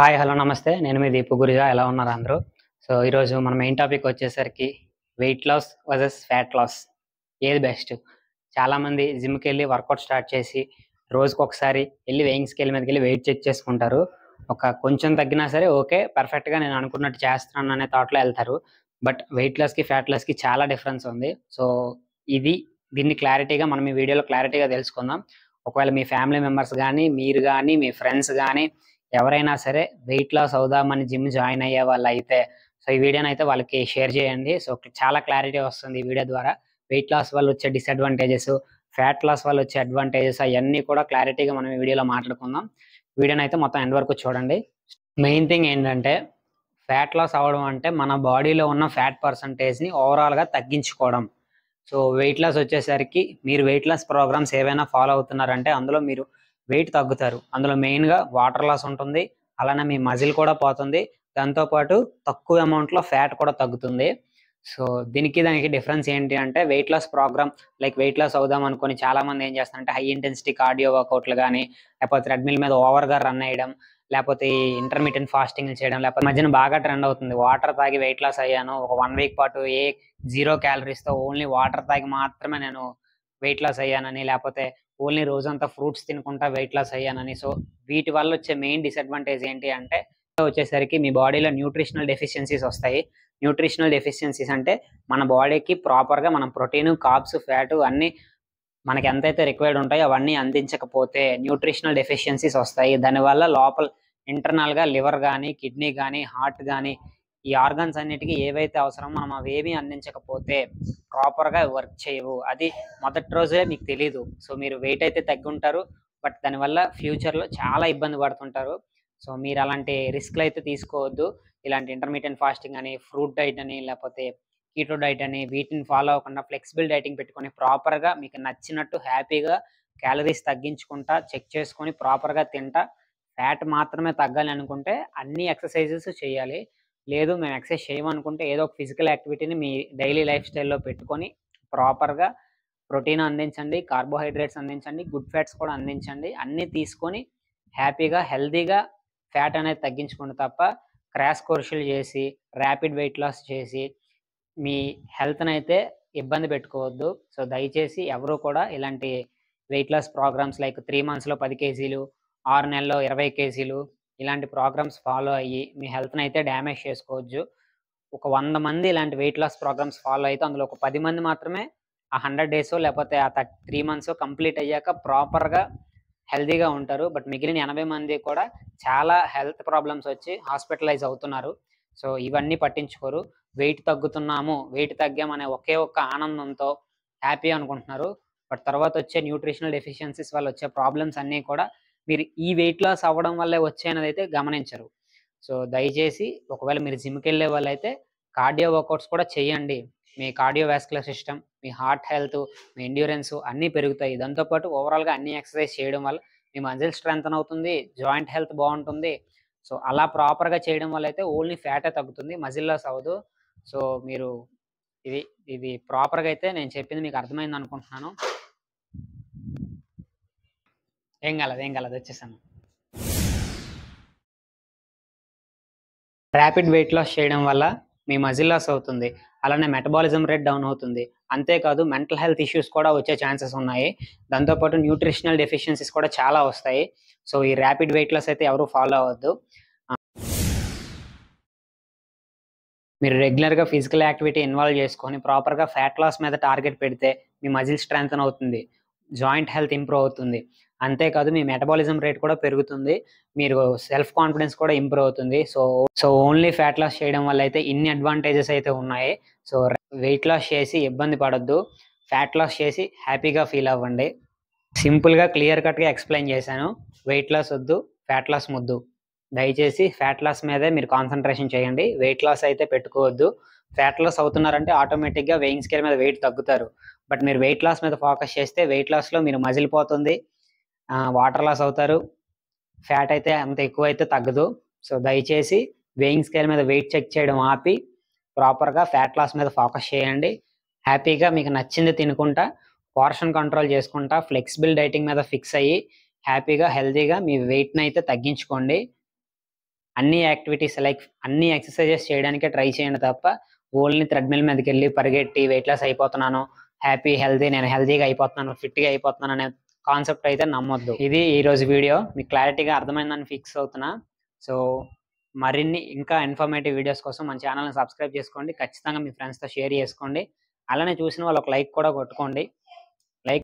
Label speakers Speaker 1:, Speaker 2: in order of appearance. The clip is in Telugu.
Speaker 1: హాయ్ హలో నమస్తే. నేను మీ దీపు గురిగా. ఎలా ఉన్నారు అందరూ? సో ఈరోజు మన మెయిన్ టాపిక్ వచ్చేసరికి weight loss versus fat loss ఏది బెస్ట్ చాలామంది జిమ్కి వెళ్ళి వర్కౌట్ స్టార్ట్ చేసి రోజుకి ఒకసారి వెళ్ళి వెయింగ్ స్కేల్ మీదకి వెళ్ళి వెయిట్ చెక్ చేసుకుంటారు. ఒక కొంచెం తగ్గినా సరే ఓకే పర్ఫెక్ట్గా నేను అనుకున్నట్టు చేస్తున్నాను అనే థాట్లో వెళ్తారు. బట్ వెయిట్ లాస్కి ఫ్యాట్ లాస్కి చాలా డిఫరెన్స్ ఉంది. సో ఇది దీన్ని క్లారిటీగా మనం ఈ వీడియోలో క్లారిటీగా తెలుసుకుందాం. ఒకవేళ మీ ఫ్యామిలీ మెంబర్స్ కానీ మీరు కానీ మీ ఫ్రెండ్స్ కానీ ఎవరైనా సరే వెయిట్ లాస్ అవుదామని జిమ్ జాయిన్ అయ్యే వాళ్ళు అయితే సో ఈ వీడియోని అయితే వాళ్ళకి షేర్ చేయండి. సో చాలా క్లారిటీ వస్తుంది ఈ వీడియో ద్వారా. వెయిట్ లాస్ వల్ల వచ్చే డిసడ్వాంటేజెస్ ఫ్యాట్ లాస్ వల్ల వచ్చే అడ్వాంటేజెస్ అవన్నీ కూడా క్లారిటీగా మనం ఈ వీడియోలో మాట్లాడుకుందాం. వీడియోని అయితే మొత్తం ఎండ్ వరకు చూడండి. మెయిన్ థింగ్ ఏంటంటే ఫ్యాట్ లాస్ అవ్వడం అంటే మన బాడీలో ఉన్న ఫ్యాట్ పర్సంటేజ్ని ఓవరాల్గా తగ్గించుకోవడం. సో వెయిట్ లాస్ వచ్చేసరికి మీరు వెయిట్ లాస్ ప్రోగ్రామ్స్ ఏవైనా ఫాలో అవుతున్నారంటే అందులో మీరు వెయిట్ తగ్గుతారు. అందులో మెయిన్గా వాటర్ లాస్ ఉంటుంది. అలానే మీ మజిల్ కూడా పోతుంది. దాంతోపాటు తక్కువ అమౌంట్లో ఫ్యాట్ కూడా తగ్గుతుంది. సో దీనికి దానికి డిఫరెన్స్ ఏంటి అంటే weight loss programme like weight loss అవుదాం అనుకుని చాలా మంది ఏం చేస్తారంటే హై ఇంటెన్సిటీ కార్డియో వర్కౌట్లు కానీ లేకపోతే ట్రెడ్మిల్ మీద ఓవర్గా రన్ అయ్యడం లేకపోతే ఇంటర్మీడియట్ ఫాస్టింగ్ చేయడం లేకపోతే మధ్యన బాగా ట్రెండ్ అవుతుంది. వాటర్ తాగి వెయిట్ లాస్ అయ్యాను. ఒక వన్ వీక్ పాటు ఏ జీరో క్యాలరీస్తో ఓన్లీ వాటర్ తాగి మాత్రమే నేను వెయిట్ లాస్ అయ్యానని లేకపోతే ఓన్లీ రోజంతా ఫ్రూట్స్ తినుకుంటా వెయిట్ లాస్ అయ్యానని. సో వీటి వల్ల వచ్చే మెయిన్ డిసడ్వాంటేజ్ ఏంటి అంటే వచ్చేసరికి మీ బాడీలో న్యూట్రిషనల్ డెఫిషియన్సీస్ వస్తాయి. న్యూట్రిషనల్ డెఫిషియన్సీస్ అంటే మన బాడీకి ప్రాపర్గా మనం ప్రోటీన్ కార్బ్స్ ఫ్యాట్ అన్ని మనకి ఎంతైతే రిక్వైర్డ్ ఉంటాయో అవన్నీ అందించకపోతే న్యూట్రిషనల్ డెఫిషియన్సీస్ వస్తాయి. దానివల్ల లోపల ఇంటర్నల్గా లివర్ కానీ కిడ్నీ కానీ హార్ట్ కానీ ఈ ఆర్గన్స్ అన్నిటికీ ఏవైతే అవసరమో మనం అవేమీ అందించకపోతే ప్రాపర్గా వర్క్ చేయవు. అది మొదటి రోజే మీకు తెలియదు సో మీరు వెయిట్ అయితే తగ్గుంటారు. బట్ దానివల్ల ఫ్యూచర్లో చాలా ఇబ్బంది పడుతుంటారు. సో మీరు అలాంటి రిస్క్లు అయితే తీసుకోవద్దు. ఇలాంటి ఇంటర్మీడియట్ ఫాస్టింగ్ అని ఫ్రూట్ డైట్ అని లేకపోతే కీటో డైట్ అని వీటిని ఫాలో అవ్వకుండా ఫ్లెక్సిబుల్ డైటింగ్ పెట్టుకొని ప్రాపర్గా మీకు నచ్చినట్టు హ్యాపీగా క్యాలరీస్ తగ్గించుకుంటా చెక్ చేసుకొని ప్రాపర్గా తింటా ఫ్యాట్ మాత్రమే తగ్గాలి అనుకుంటే అన్ని ఎక్సర్సైజెస్ చేయాలి. లేదు మేము ఎక్సర్సైజ్ చేయమనుకుంటే ఏదో ఒక ఫిజికల్ యాక్టివిటీని మీ డైలీ లైఫ్ స్టైల్లో పెట్టుకొని ప్రాపర్గా ప్రోటీన్ అందించండి కార్బోహైడ్రేట్స్ అందించండి గుడ్ ఫ్యాట్స్ కూడా అందించండి అన్నీ తీసుకొని హ్యాపీగా హెల్తీగా ఫ్యాట్ అనేది తగ్గించుకోండి తప్ప క్రాష్ కోర్సులు చేసి ర్యాపిడ్ వెయిట్ లాస్ చేసి మీ హెల్త్ని అయితే ఇబ్బంది పెట్టుకోవద్దు. సో దయచేసి ఎవరు కూడా ఇలాంటి weight loss programmes like three మంత్స్లో పది కేజీలు ఆరు నెలల్లో ఇరవై కేజీలు ఇలాంటి ప్రోగ్రామ్స్ ఫాలో అయ్యి మీ హెల్త్ని అయితే డ్యామేజ్ చేసుకోవచ్చు. ఒక వంద మంది ఇలాంటి వెయిట్ లాస్ ప్రోగ్రామ్స్ ఫాలో అయితే అందులో ఒక పది మంది మాత్రమే ఆ హండ్రెడ్ డేస్ లేకపోతే ఆ థర్టీ త్రీ మంత్స్ కంప్లీట్ అయ్యాక ప్రాపర్గా హెల్తీగా ఉంటారు. బట్ మిగిలిన ఎనభై మంది కూడా చాలా హెల్త్ ప్రాబ్లమ్స్ వచ్చి హాస్పిటలైజ్ అవుతున్నారు. సో ఇవన్నీ పట్టించుకోరు. వెయిట్ తగ్గుతున్నాము వెయిట్ తగ్గామనే ఒకే ఒక్క ఆనందంతో హ్యాపీ అనుకుంటున్నారు. బట్ తర్వాత వచ్చే న్యూట్రిషనల్ డెఫిషియన్సీస్ వల్ల వచ్చే ప్రాబ్లమ్స్ అన్నీ కూడా మీరు ఈ వెయిట్ లాస్ అవ్వడం వల్లే వచ్చాయనేది అయితే గమనించరు. సో దయచేసి ఒకవేళ మీరు జిమ్కి వెళ్ళే వాళ్ళైతే కార్డియో వర్కౌట్స్ కూడా చేయండి. మీ కార్డియో వాస్కులర్ సిస్టమ్ మీ హార్ట్ హెల్త్ మీ ఎండ్యూరెన్స్ అన్నీ పెరుగుతాయి. దాంతోపాటు ఓవరాల్గా అన్ని ఎక్సర్సైజ్ చేయడం వల్ల మీ మజిల్ స్ట్రెంగ్ అవుతుంది జాయింట్ హెల్త్ బాగుంటుంది. సో అలా ప్రాపర్గా చేయడం వల్ల అయితే ఓన్లీ ఫ్యాటే తగ్గుతుంది మజిల్ లాస్ అవ్వదు. సో మీరు ఇది ఇది ప్రాపర్గా అయితే నేను చెప్పింది మీకు అర్థమైంది అనుకుంటున్నాను ఏం కలదు ఏం కలదు వచ్చేసాను. ర్యాపిడ్ వెయిట్ లాస్ చేయడం వల్ల మీ మజిల్ లాస్ అవుతుంది. అలానే మెటబాలిజం రేట్ డౌన్ అవుతుంది. అంతేకాదు మెంటల్ హెల్త్ ఇష్యూస్ కూడా వచ్చే ఛాన్సెస్ ఉన్నాయి. దాంతోపాటు న్యూట్రిషనల్ డెఫిషియన్సీస్ కూడా చాలా వస్తాయి. సో ఈ ర్యాపిడ్ వెయిట్ లాస్ అయితే ఎవరు ఫాలో అవ్వద్దు. మీరు రెగ్యులర్గా ఫిజికల్ యాక్టివిటీ ఇన్వాల్వ్ చేసుకొని ప్రాపర్గా ఫ్యాట్ లాస్ మీద టార్గెట్ పెడితే మీ మజిల్ స్ట్రెంగ్త్ అవుతుంది. జాయింట్ హెల్త్ ఇంప్రూవ్ అవుతుంది. అంతేకాదు మీ మెటబాలిజం రేట్ కూడా పెరుగుతుంది. మీరు సెల్ఫ్ కాన్ఫిడెన్స్ కూడా ఇంప్రూవ్ అవుతుంది. So so only fat loss చేయడం వల్ల అయితే ఇన్ని అడ్వాంటేజెస్ అయితే ఉన్నాయి. సో వెయిట్ లాస్ చేసి ఇబ్బంది పడద్దు. ఫ్యాట్ లాస్ చేసి హ్యాపీగా ఫీల్ అవ్వండి. సింపుల్గా క్లియర్ కట్గా ఎక్స్ప్లెయిన్ చేశాను. వెయిట్ లాస్ వద్దు ఫ్యాట్ లాస్ ముద్దు. దయచేసి ఫ్యాట్ లాస్ మీదే మీరు కాన్సన్ట్రేషన్ చేయండి. వెయిట్ లాస్ అయితే పెట్టుకోవద్దు. ఫ్యాట్ లాస్ అవుతున్నారంటే ఆటోమేటిక్గా వెయింగ్ స్కేల్ మీద వెయిట్ తగ్గుతారు. బట్ మీరు వెయిట్ లాస్ మీద ఫోకస్ చేస్తే వెయిట్ లాస్లో మీరు మజిలిపోతుంది వాటర్ లాస్ అవుతారు. ఫ్యాట్ అయితే అంత ఎక్కువ అయితే తగ్గదు. సో దయచేసి వెయింగ్ స్కేల్ మీద వెయిట్ చెక్ చేయడం ఆపి ప్రాపర్గా ఫ్యాట్ లాస్ మీద ఫోకస్ చేయండి. హ్యాపీగా మీకు నచ్చింది తినుకుంటా పోర్షన్ కంట్రోల్ చేసుకుంటా ఫ్లెక్సిబుల్ డైటింగ్ మీద ఫిక్స్ అయ్యి హ్యాపీగా హెల్తీగా మీ వెయిట్ని అయితే తగ్గించుకోండి. అన్ని యాక్టివిటీస్ లైక్ అన్ని ఎక్సర్సైజెస్ చేయడానికే ట్రై చేయండి తప్ప ఓన్లీ థ్రెడ్మిల్ మీదకి వెళ్ళి పరిగెట్టి వెయిట్ లాస్ అయిపోతున్నాను హ్యాపీ హెల్తీ నేను హెల్తీగా అయిపోతున్నాను ఫిట్గా అయిపోతున్నాను అనే కాన్సెప్ట్ అయితే నమ్మొద్దు. ఇది ఈరోజు వీడియో. మీకు క్లారిటీగా అర్థమైందని ఫిక్స్ అవుతున్నా. సో మరిన్ని ఇంకా ఇన్ఫర్మేటివ్ వీడియోస్ కోసం మన ఛానల్ని సబ్స్క్రైబ్ చేసుకోండి. ఖచ్చితంగా మీ ఫ్రెండ్స్తో షేర్ చేసుకోండి. అలానే చూసిన వాళ్ళు ఒక లైక్ కూడా కొట్టుకోండి.